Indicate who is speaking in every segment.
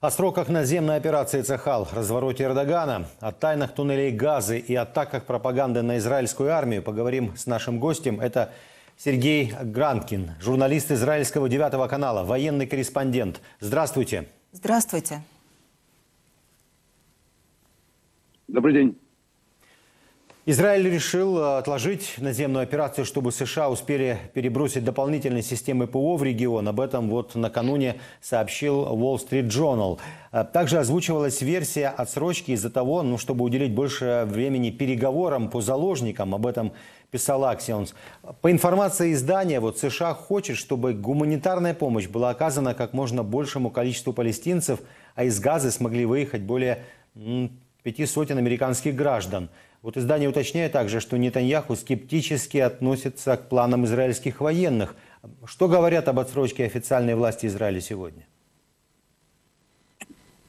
Speaker 1: О сроках наземной операции «Цахал», развороте Эрдогана, о тайнах туннелей Газы и атаках пропаганды на израильскую армию поговорим с нашим гостем. Это Сергей Гранкин, журналист израильского девятого канала, военный корреспондент. Здравствуйте.
Speaker 2: Здравствуйте.
Speaker 3: Добрый день.
Speaker 1: Израиль решил э, отложить наземную операцию, чтобы США успели перебросить дополнительные системы ПО в регион. Об этом вот накануне сообщил Wall Street Journal. Э, также озвучивалась версия отсрочки из-за того, ну, чтобы уделить больше времени переговорам по заложникам. Об этом писал Axios. По информации издания, вот США хочет, чтобы гуманитарная помощь была оказана как можно большему количеству палестинцев, а из Газы смогли выехать более пяти сотен американских граждан. Вот издание уточняет также, что Нетаньяху скептически относится к планам израильских военных. Что говорят об отсрочке официальной власти Израиля сегодня?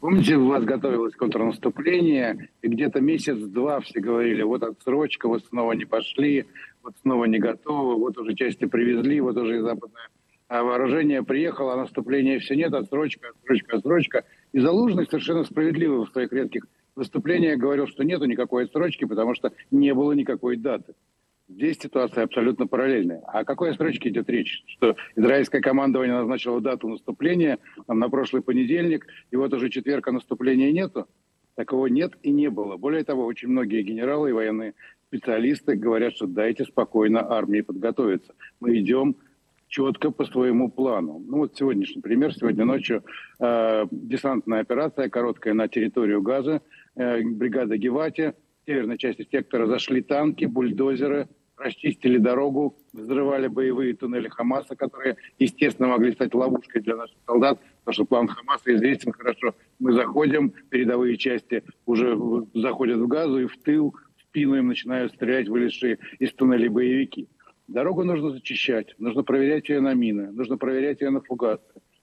Speaker 3: Помните, у вас готовилось контрнаступление, и где-то месяц-два все говорили, вот отсрочка, вот снова не пошли, вот снова не готовы, вот уже части привезли, вот уже и западное вооружение приехало, а наступления все нет, отсрочка, отсрочка, отсрочка. И Залужный совершенно справедливо в своих редких выступления говорил, что нету никакой отсрочки, потому что не было никакой даты. Здесь ситуация абсолютно параллельная. О какой отсрочке идет речь? Что израильское командование назначило дату наступления там, на прошлый понедельник, и вот уже четверг, наступления нету? Такого нет и не было. Более того, очень многие генералы и военные специалисты говорят, что дайте спокойно армии подготовиться. Мы идем четко по своему плану. Ну вот сегодняшний пример. Сегодня ночью э, десантная операция, короткая на территорию Газа, э, бригада Гевати, в северной части сектора зашли танки, бульдозеры, расчистили дорогу, взрывали боевые туннели Хамаса, которые, естественно, могли стать ловушкой для наших солдат, потому что план Хамаса известен хорошо. Мы заходим, передовые части уже заходят в газу и в тыл, в спину им начинают стрелять вылезшие из туннелей боевики. Дорогу нужно зачищать, нужно проверять ее на мины, нужно проверять ее на фугасы.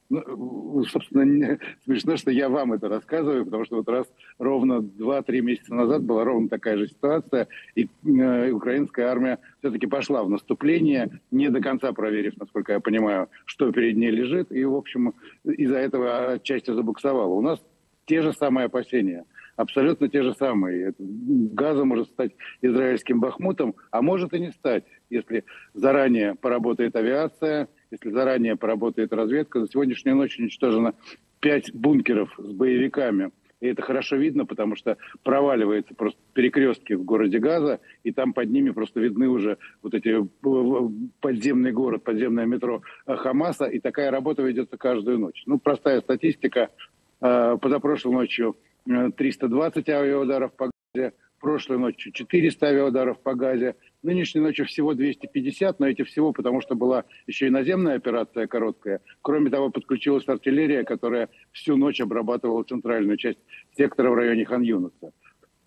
Speaker 3: Ну, собственно, смешно, что я вам это рассказываю, потому что вот раз ровно 2-3 месяца назад была ровно такая же ситуация, и э, украинская армия все-таки пошла в наступление, не до конца проверив, насколько я понимаю, что перед ней лежит, и, в общем, из-за этого отчасти забуксовала. У нас те же самые опасения – абсолютно те же самые. Газа может стать израильским бахмутом, а может и не стать, если заранее поработает авиация, если заранее поработает разведка. За сегодняшнюю ночь уничтожено пять бункеров с боевиками. И это хорошо видно, потому что проваливается просто перекрестки в городе Газа, и там под ними просто видны уже вот эти подземный город, подземное метро Хамаса, и такая работа ведется каждую ночь. Ну, простая статистика. Э, позапрошлой ночью 320 авиаударов по Газе, прошлой ночью 400 авиаударов по Газе, нынешней ночью всего 250, но эти всего, потому что была еще и наземная операция короткая. Кроме того, подключилась артиллерия, которая всю ночь обрабатывала центральную часть сектора в районе Хан-Юнуса.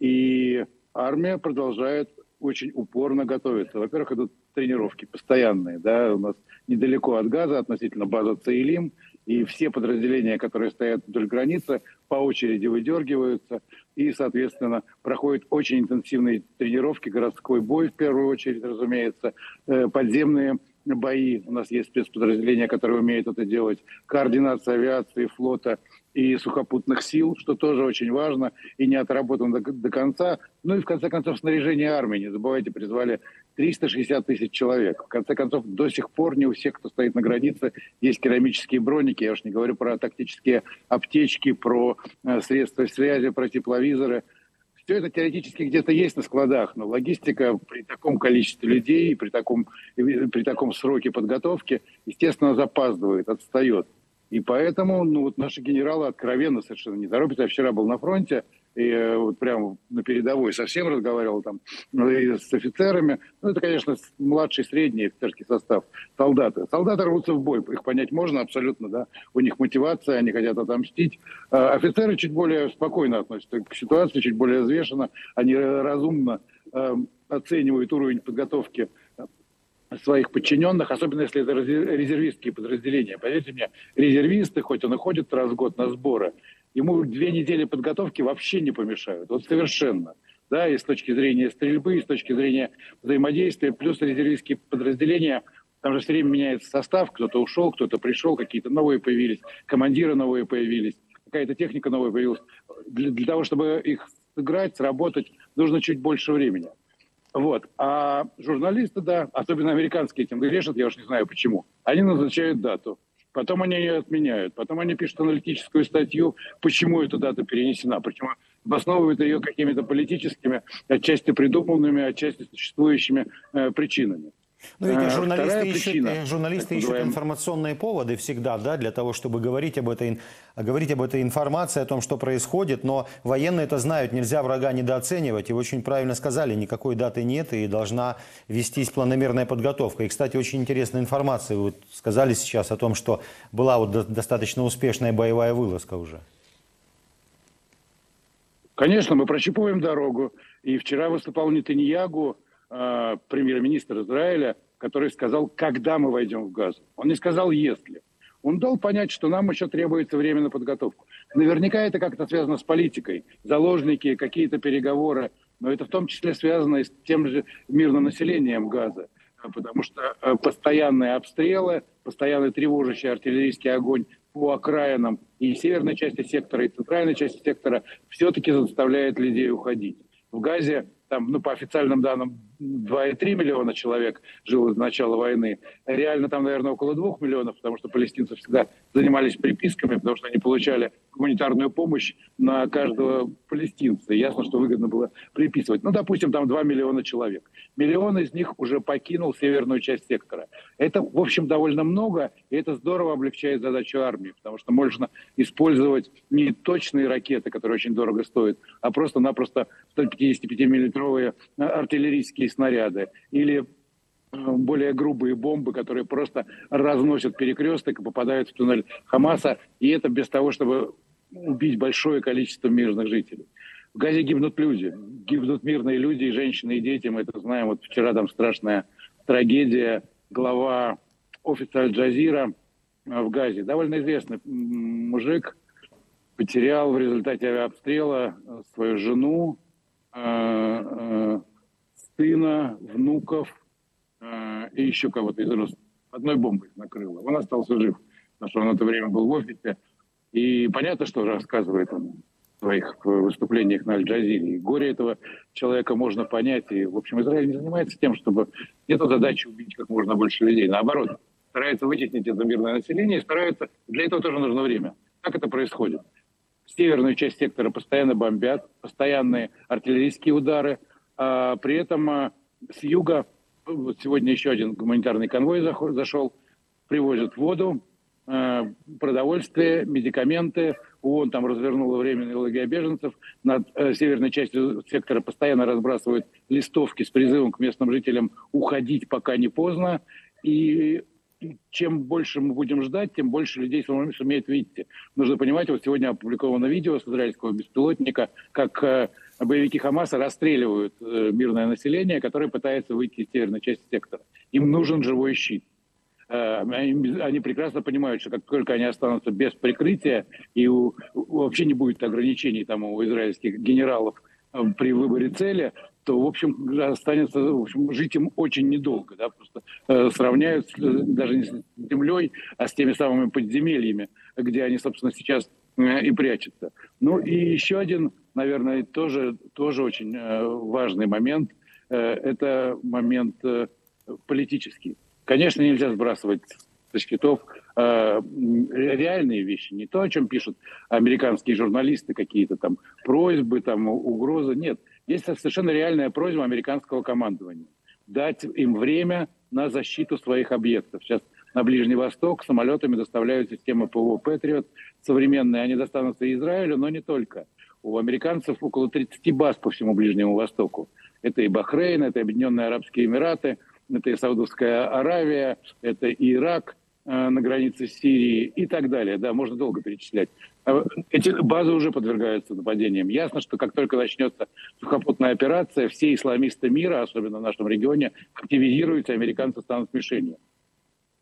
Speaker 3: И армия продолжает очень упорно готовиться. Во-первых, идут тренировки постоянные. Да? У нас недалеко от газа, относительно базы Цаилим, и все подразделения, которые стоят вдоль границы, по очереди выдергиваются, и, соответственно, проходят очень интенсивные тренировки, городской бой в первую очередь, разумеется, э, подземные бои. У нас есть спецподразделения, которые умеют это делать, координация авиации, флота и сухопутных сил, что тоже очень важно и не отработано до, до конца. Ну и в конце концов снаряжение армии. Не забывайте, призвали 360 тысяч человек. В конце концов, до сих пор не у всех, кто стоит на границе, есть керамические броники. Я уж не говорю про тактические аптечки, про э, средства связи, про тепловизоры. Все это теоретически где-то есть на складах, но логистика при таком количестве людей, при таком, при таком сроке подготовки, естественно, запаздывает, отстает. И поэтому ну, вот наши генералы откровенно совершенно не торопятся. Я вчера был на фронте, и э, вот прямо на передовой совсем разговаривал там ну, и с офицерами. Ну, это, конечно, младший, средний офицерский состав, солдаты. Солдаты рвутся в бой, их понять можно абсолютно, да. У них мотивация, они хотят отомстить. А офицеры чуть более спокойно относятся к ситуации, чуть более взвешенно. Они разумно э, оценивают уровень подготовки своих подчиненных, особенно если это резервистские подразделения. Поверьте мне, резервисты, хоть он и ходит раз в год на сборы, ему две недели подготовки вообще не помешают. Вот совершенно. Да, и с точки зрения стрельбы, и с точки зрения взаимодействия, плюс резервистские подразделения, там же все время меняется состав, кто-то ушел, кто-то пришел, какие-то новые появились, командиры новые появились. какая-то техника новая появилась. Для, для того, чтобы их сыграть, сработать, нужно чуть больше времени. Вот. А журналисты, да, особенно американские этим грешат, я уж не знаю почему. Они назначают дату. Потом они ее отменяют. Потом они пишут аналитическую статью, почему эта дата перенесена. Почему обосновывают ее какими-то политическими, отчасти придуманными, отчасти существующими э, причинами.
Speaker 1: Но ведь журналисты ищут, причина, журналисты ищут информационные поводы всегда, да, для того, чтобы говорить об, этой, говорить об этой информации, о том, что происходит. Но военные это знают, нельзя врага недооценивать. И очень правильно сказали, никакой даты нет, и должна вестись планомерная подготовка. И, кстати, очень интересная информация. Вы сказали сейчас о том, что была вот достаточно успешная боевая вылазка уже.
Speaker 3: Конечно, мы прощупываем дорогу. И вчера выступал Нетаньягу, э, премьер-министр Израиля, который сказал, когда мы войдем в Газу. Он не сказал, если. Он дал понять, что нам еще требуется время на подготовку. Наверняка это как-то связано с политикой. Заложники, какие-то переговоры. Но это в том числе связано и с тем же мирным населением Газа. Потому что э, постоянные обстрелы, постоянный тревожащий артиллерийский огонь по окраинам и северной части сектора, и центральной части сектора все-таки заставляет людей уходить. В Газе там, ну, по официальным данным, 2,3 миллиона человек жило с начала войны. Реально там, наверное, около 2 миллионов, потому что палестинцы всегда занимались приписками, потому что они получали гуманитарную помощь на каждого палестинца. ясно, что выгодно было приписывать. Ну, допустим, там 2 миллиона человек. Миллион из них уже покинул северную часть сектора. Это, в общем, довольно много, и это здорово облегчает задачу армии, потому что можно использовать не точные ракеты, которые очень дорого стоят, а просто-напросто 155-миллиметровые артиллерийские снаряды или э, более грубые бомбы, которые просто разносят перекресток и попадают в туннель Хамаса, и это без того, чтобы убить большое количество мирных жителей. В Газе гибнут люди, гибнут мирные люди, и женщины, и дети, мы это знаем. Вот вчера там страшная трагедия, глава офиса Аль-Джазира э, в Газе, довольно известный мужик, потерял в результате авиаобстрела э, свою жену, сына, внуков э, и еще кого-то из родственников. Одной бомбой накрыло. Он остался жив, потому что он в это время был в офисе. И понятно, что рассказывает он в своих выступлениях на Аль-Джазире. И горе этого человека можно понять. И, в общем, Израиль не занимается тем, чтобы... Нет задачи убить как можно больше людей. Наоборот, старается вытеснить это мирное население и старается... Для этого тоже нужно время. Как это происходит? Северную часть сектора постоянно бомбят, постоянные артиллерийские удары, при этом а, с юга, сегодня еще один гуманитарный конвой зашел, привозят воду, а, продовольствие, медикаменты. ООН там развернула временные лагеря беженцев. Над э, северной частью сектора постоянно разбрасывают листовки с призывом к местным жителям уходить, пока не поздно. И чем больше мы будем ждать, тем больше людей сумеет видеть. Нужно понимать, вот сегодня опубликовано видео с израильского беспилотника, как э, боевики Хамаса расстреливают э, мирное население, которое пытается выйти из северной части сектора. Им нужен живой щит. Э, они прекрасно понимают, что как только они останутся без прикрытия и у, вообще не будет ограничений там у израильских генералов э, при выборе цели, то, в общем, останется, в общем, жить им очень недолго, да, просто э, сравняют даже не с землей, а с теми самыми подземельями, где они, собственно, сейчас э, и прячутся. Ну и еще один наверное, тоже, тоже очень э, важный момент. Э, это момент э, политический. Конечно, нельзя сбрасывать со счетов реальные вещи, не то, о чем пишут американские журналисты, какие-то там просьбы, там угрозы. Нет, есть совершенно реальная просьба американского командования дать им время на защиту своих объектов. Сейчас на Ближний Восток самолетами доставляют системы ПВО «Патриот» современные. Они достанутся Израилю, но не только – у американцев около 30 баз по всему Ближнему Востоку. Это и Бахрейн, это Объединенные Арабские Эмираты, это и Саудовская Аравия, это и Ирак э, на границе с Сирией и так далее. Да, можно долго перечислять. А, эти базы уже подвергаются нападениям. Ясно, что как только начнется сухопутная операция, все исламисты мира, особенно в нашем регионе, активизируются, американцы станут мишенью.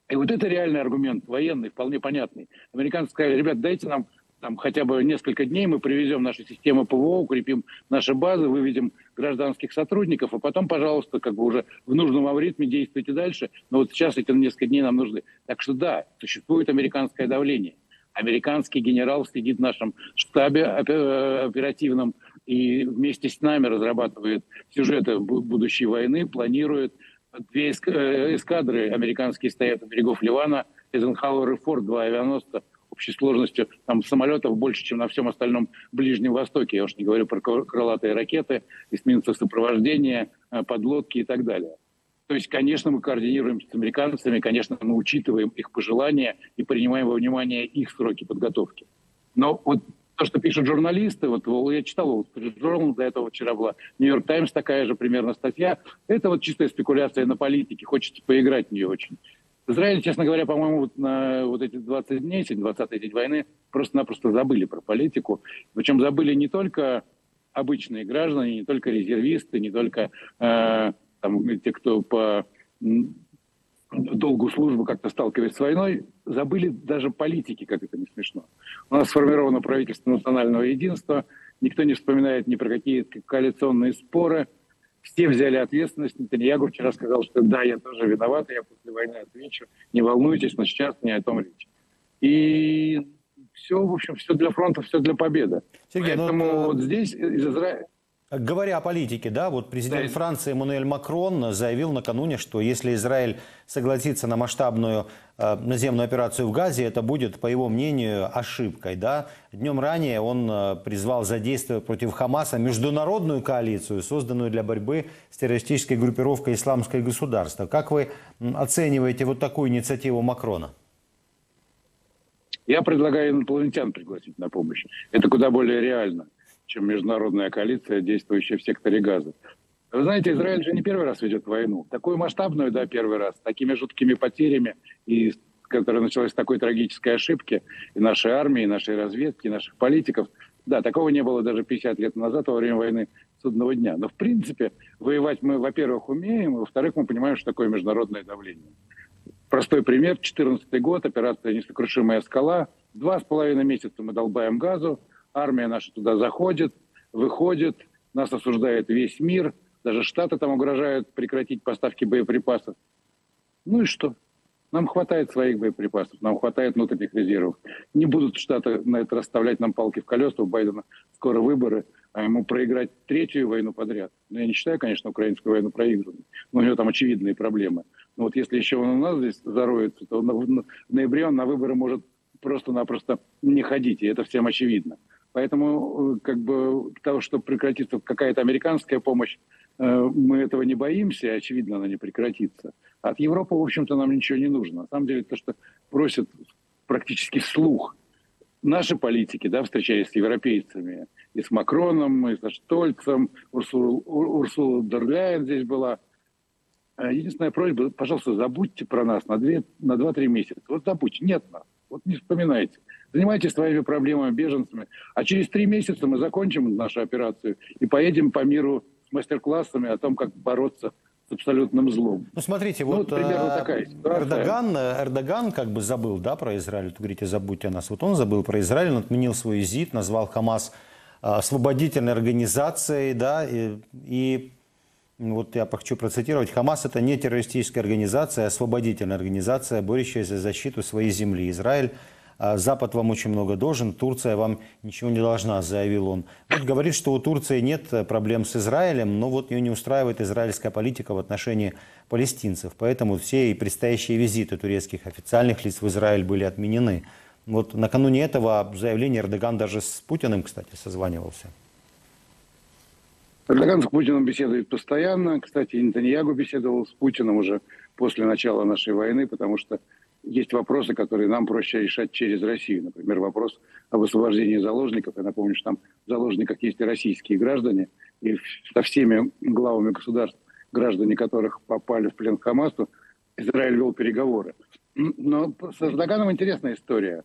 Speaker 3: И вот это реальный аргумент, военный, вполне понятный. Американцы сказали, ребят, дайте нам там хотя бы несколько дней мы привезем наши системы ПВО, укрепим наши базы, выведем гражданских сотрудников, а потом, пожалуйста, как бы уже в нужном вам ритме действуйте дальше. Но вот сейчас эти несколько дней нам нужны. Так что да, существует американское давление. Американский генерал сидит в нашем штабе оперативном и вместе с нами разрабатывает сюжеты будущей войны, планирует. Две эскадры американские стоят у берегов Ливана, Эйзенхауэр и Форд, два авианосца – общей сложностью там, самолетов больше, чем на всем остальном Ближнем Востоке. Я уж не говорю про крылатые ракеты, эсминцы сопровождения, э, подлодки и так далее. То есть, конечно, мы координируем с американцами, конечно, мы учитываем их пожелания и принимаем во внимание их сроки подготовки. Но вот то, что пишут журналисты, вот я читал Street Journal, до этого вчера была Нью-Йорк Таймс такая же примерно статья, это вот чистая спекуляция на политике, хочется поиграть в нее очень. Израиль, честно говоря, по-моему, вот на вот эти 20 дней, 20-й день войны, просто-напросто забыли про политику. Причем забыли не только обычные граждане, не только резервисты, не только э, там, те, кто по долгу службы как-то сталкивается с войной, забыли даже политики, как это не смешно. У нас сформировано правительство национального единства, никто не вспоминает ни про какие коалиционные споры – все взяли ответственность. Нетаньягу вчера сказал, что да, я тоже виноват, я после войны отвечу. Не волнуйтесь, но сейчас не о том речь. И все, в общем, все для фронта, все для победы. Сергей, ну Поэтому ну, вот здесь из Израиля...
Speaker 1: Говоря о политике, да, вот президент да. Франции Эммануэль Макрон заявил накануне, что если Израиль согласится на масштабную э, наземную операцию в Газе, это будет, по его мнению, ошибкой. Да? Днем ранее он э, призвал задействовать против Хамаса международную коалицию, созданную для борьбы с террористической группировкой «Исламское государство». Как вы оцениваете вот такую инициативу Макрона?
Speaker 3: Я предлагаю инопланетян пригласить на помощь. Это куда более реально чем международная коалиция, действующая в секторе газа. Вы знаете, Израиль же не первый раз ведет войну. Такую масштабную, да, первый раз, с такими жуткими потерями, и которая началась с такой трагической ошибки и нашей армии, и нашей разведки, и наших политиков. Да, такого не было даже 50 лет назад во время войны судного дня. Но, в принципе, воевать мы, во-первых, умеем, и, во-вторых, мы понимаем, что такое международное давление. Простой пример. 2014 год, операция «Несокрушимая скала». Два с половиной месяца мы долбаем газу, армия наша туда заходит, выходит, нас осуждает весь мир, даже Штаты там угрожают прекратить поставки боеприпасов. Ну и что? Нам хватает своих боеприпасов, нам хватает внутренних резервов. Не будут Штаты на это расставлять нам палки в колеса. У Байдена скоро выборы, а ему проиграть третью войну подряд. Ну, я не считаю, конечно, украинскую войну проигранной. Но у него там очевидные проблемы. Но вот если еще он у нас здесь зароется, то в ноябре он на выборы может просто-напросто не ходить. И это всем очевидно. Поэтому э, как бы того, что прекратится какая-то американская помощь, э, мы этого не боимся, очевидно, она не прекратится. От Европы, в общем-то, нам ничего не нужно. На самом деле, то, что просят практически вслух наши политики, да, встречаясь с европейцами, и с Макроном, и со Штольцем, Урсула, Урсула Дерляйн здесь была. Э, единственная просьба, пожалуйста, забудьте про нас на, две, на 2-3 месяца. Вот забудьте, нет нас. Вот не вспоминайте. Занимайтесь своими проблемами, беженцами. А через три месяца мы закончим нашу операцию и поедем по миру с мастер-классами о том, как бороться с абсолютным злом.
Speaker 1: Ну, смотрите, ну, вот, примерно э, такая ситуация. Эрдоган, Эрдоган как бы забыл, да, про Израиль. Вы говорите, забудьте о нас. Вот он забыл про Израиль, он отменил свой визит, назвал Хамас э, освободительной организацией, да, и, и вот я хочу процитировать. Хамас – это не террористическая организация, а освободительная организация, борющаяся за защиту своей земли. Израиль а Запад вам очень много должен, Турция вам ничего не должна, заявил он. Вот говорит, что у Турции нет э, проблем с Израилем, но вот ее не устраивает израильская политика в отношении палестинцев. Поэтому все и предстоящие визиты турецких официальных лиц в Израиль были отменены. Вот накануне этого заявления Эрдоган даже с Путиным, кстати, созванивался.
Speaker 3: Эрдоган с Путиным беседует постоянно. Кстати, Нетаньягу беседовал с Путиным уже после начала нашей войны, потому что есть вопросы, которые нам проще решать через Россию. Например, вопрос об освобождении заложников. Я напомню, что там в заложниках есть и российские граждане, и со всеми главами государств, граждане которых попали в плен к Хамасу, Израиль вел переговоры. Но с Эрдоганом интересная история.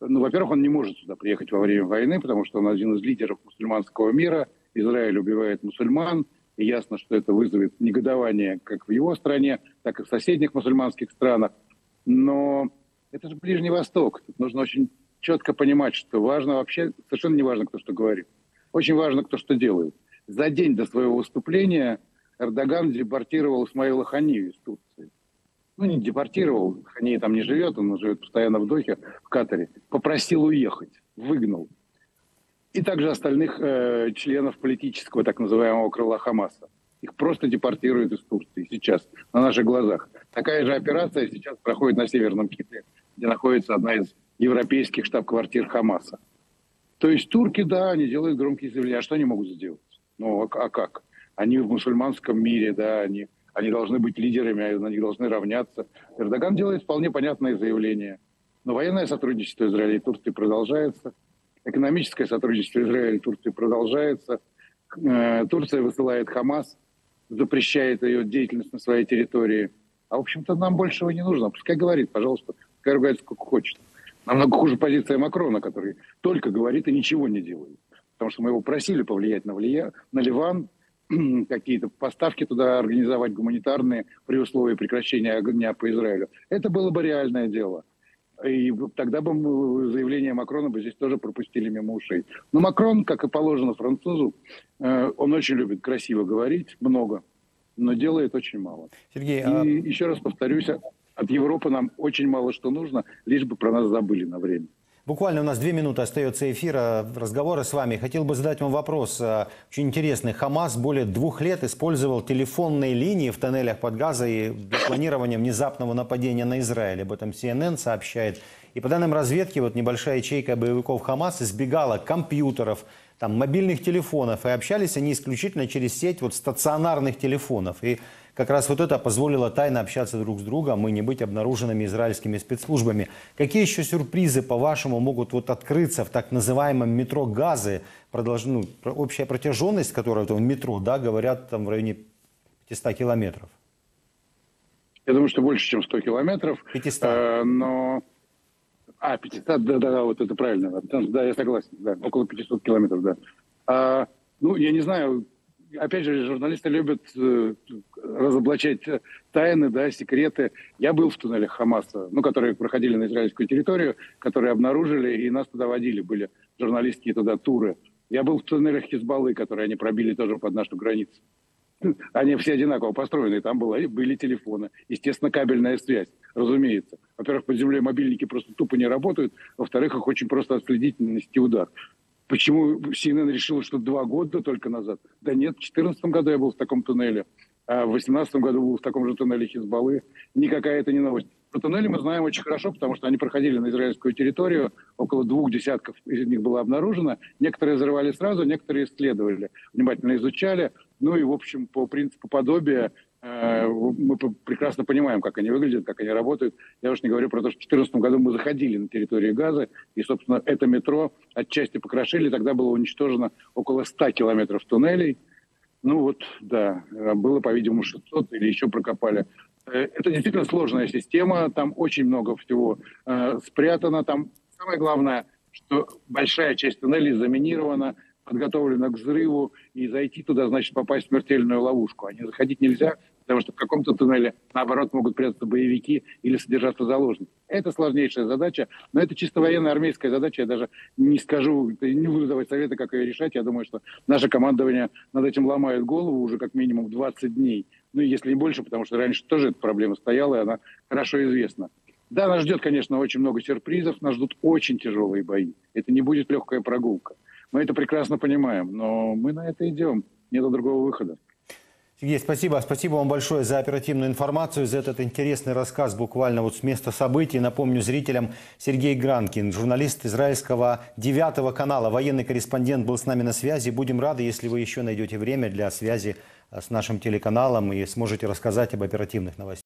Speaker 3: Ну, во-первых, он не может сюда приехать во время войны, потому что он один из лидеров мусульманского мира. Израиль убивает мусульман, и ясно, что это вызовет негодование как в его стране, так и в соседних мусульманских странах. Но это же Ближний Восток. Тут нужно очень четко понимать, что важно вообще, совершенно не важно, кто что говорит. Очень важно, кто что делает. За день до своего выступления Эрдоган депортировал Исмаила Ханию из Турции. ну, не депортировал, Ханей там не живет, он живет постоянно в Дохе, в Катаре, попросил уехать, выгнал. И также остальных э, членов политического так называемого крыла Хамаса. Их просто депортируют из Турции сейчас, на наших глазах. Такая же операция сейчас проходит на Северном Кипре, где находится одна из европейских штаб-квартир Хамаса. То есть турки, да, они делают громкие заявления. А что они могут сделать? Ну, а, а как? Они в мусульманском мире, да, они, они должны быть лидерами, на них должны равняться. Эрдоган делает вполне понятное заявление. Но военное сотрудничество Израиля и Турции продолжается. Экономическое сотрудничество Израиля и Турции продолжается. Э, Турция высылает Хамас, запрещает ее деятельность на своей территории. А, в общем-то, нам большего не нужно. Пускай говорит, пожалуйста, пускай ругается сколько хочет. Намного хуже позиция Макрона, который только говорит и ничего не делает. Потому что мы его просили повлиять на, влия... на Ливан, какие-то поставки туда организовать гуманитарные при условии прекращения огня по Израилю. Это было бы реальное дело. И тогда бы заявление Макрона бы здесь тоже пропустили мимо ушей. Но Макрон, как и положено французу, э, он очень любит красиво говорить, много, но делает очень мало. Сергей, и а... еще раз повторюсь, от Европы нам очень мало что нужно, лишь бы про нас забыли на время.
Speaker 1: Буквально у нас две минуты остается эфира, разговора с вами. Хотел бы задать вам вопрос. А, очень интересный. Хамас более двух лет использовал телефонные линии в тоннелях под Газой для планирования внезапного нападения на Израиль. Об этом CNN сообщает. И по данным разведки, вот небольшая ячейка боевиков Хамас избегала компьютеров, там, мобильных телефонов. И общались они исключительно через сеть вот, стационарных телефонов. И как раз вот это позволило тайно общаться друг с другом и не быть обнаруженными израильскими спецслужбами. Какие еще сюрпризы, по-вашему, могут вот открыться в так называемом метро Газы? Продолж... Ну, общая протяженность, которая в метро, да, говорят, там в районе 500 километров.
Speaker 3: Я думаю, что больше, чем 100 километров.
Speaker 1: 500. Э,
Speaker 3: но... А, 500, да, да, да, вот это правильно. Да, я согласен, да, около 500 километров, да. А, ну, я не знаю, опять же, журналисты любят э, разоблачать тайны, да, секреты. Я был в туннелях Хамаса, ну, которые проходили на израильскую территорию, которые обнаружили, и нас туда водили, были журналистские туда туры. Я был в туннелях Хизбаллы, которые они пробили тоже под нашу границу. Они все одинаково построены, там было, были телефоны. Естественно, кабельная связь, разумеется. Во-первых, под землей мобильники просто тупо не работают. Во-вторых, их очень просто отследить, нанести удар. Почему CNN решила, что два года только назад? Да нет, в 2014 году я был в таком туннеле, а в 2018 году был в таком же туннеле Хизбаллы. Никакая это не новость. Про туннели мы знаем очень хорошо, потому что они проходили на израильскую территорию, около двух десятков из них было обнаружено. Некоторые взрывали сразу, некоторые исследовали, внимательно изучали. Ну и, в общем, по принципу подобия мы прекрасно понимаем, как они выглядят, как они работают. Я уж не говорю про то, что в 2014 году мы заходили на территорию Газа, и, собственно, это метро отчасти покрошили. Тогда было уничтожено около 100 километров туннелей. Ну вот, да, было, по-видимому, 600 или еще прокопали. Э, это действительно сложная система, там очень много всего э, спрятано. Там самое главное, что большая часть туннелей заминирована, подготовлена к взрыву, и зайти туда значит попасть в смертельную ловушку. А не заходить нельзя, потому что в каком-то туннеле, наоборот, могут прятаться боевики или содержаться заложники. Это сложнейшая задача, но это чисто военная армейская задача. Я даже не скажу, не буду давать советы, как ее решать. Я думаю, что наше командование над этим ломает голову уже как минимум 20 дней. Ну, если не больше, потому что раньше тоже эта проблема стояла, и она хорошо известна. Да, нас ждет, конечно, очень много сюрпризов, нас ждут очень тяжелые бои. Это не будет легкая прогулка. Мы это прекрасно понимаем, но мы на это идем. Нет другого выхода.
Speaker 1: Сергей, спасибо. Спасибо вам большое за оперативную информацию, за этот интересный рассказ буквально вот с места событий. Напомню зрителям, Сергей Гранкин, журналист израильского девятого канала, военный корреспондент, был с нами на связи. Будем рады, если вы еще найдете время для связи с нашим телеканалом и сможете рассказать об оперативных новостях.